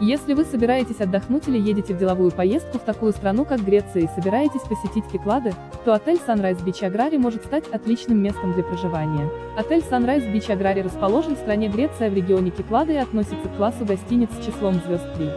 Если вы собираетесь отдохнуть или едете в деловую поездку в такую страну, как Греция, и собираетесь посетить Киклады, то отель Sunrise Beach Agrari может стать отличным местом для проживания. Отель Sunrise Beach Agrari расположен в стране Греция в регионе Киклады и относится к классу гостиниц с числом звезд 3.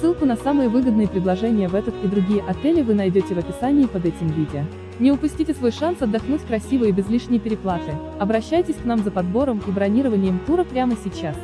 Ссылку на самые выгодные предложения в этот и другие отели вы найдете в описании под этим видео. Не упустите свой шанс отдохнуть красиво и без лишней переплаты. Обращайтесь к нам за подбором и бронированием тура прямо сейчас.